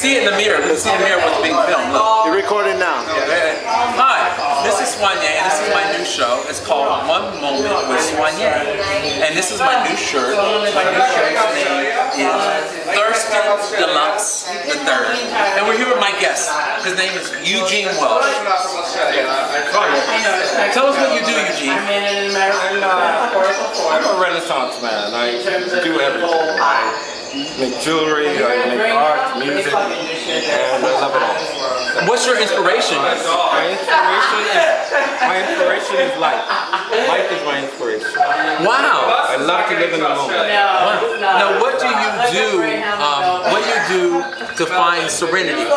See it in the mirror. Look, see in the mirror what's being filmed. Look. You're recording now. Hi, this is Soigné, and this is my new show. It's called One Moment with Soigné. And this is my new shirt. My new shirt's name is Thurston Deluxe the Third. And we're here with my guest. His name is Eugene Welsh. Tell us what you do, Eugene. I'm a Renaissance man. I do everything. I make jewelry, I make art, music, and I love it all. What's your inspiration? My inspiration is my inspiration is life. Life is my inspiration. Wow. I love to live in the moment. Wow. Now, what do you do? Um, what do you do to find serenity?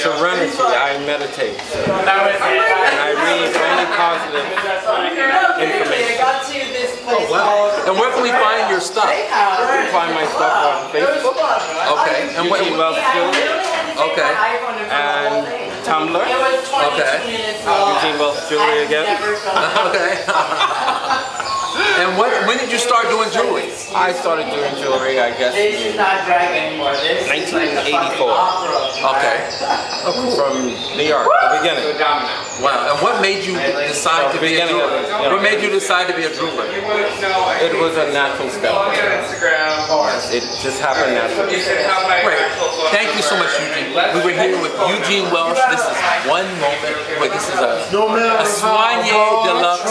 Serenity. I meditate. And I read only positive information. Oh, wow. And where can we find your stuff? You can find my stuff on Facebook, Okay. And what? Eugene Welsh Jewelry, Okay. and Tumblr, Okay. Eugene Welsh Jewelry again. Okay. and what? When did you start doing jewelry? I started doing jewelry, I guess, in 1984 Okay. from New York, the beginning. Wow. And what made you decide to be a jeweler? it, yeah. What made you decide to be a jeweler? It was a natural step. It just happened naturally. Great. Thank you so much, Eugene. We were here with Eugene Welsh. This is one moment. Wait, this is a, a Soigné Deluxe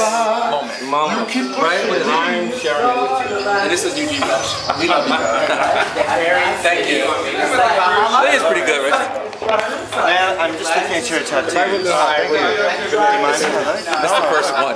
moment. Mom, Right? With I'm sharing it with you. And this is Eugene Welsh. We love you. Thank you. I think it's pretty good, right? Man, I'm just looking at your tattoo. Do you mind? That's the first one.